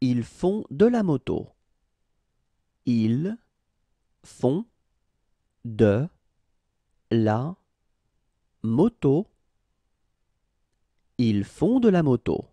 Ils font de la moto. Ils font de la moto. Ils font de la moto.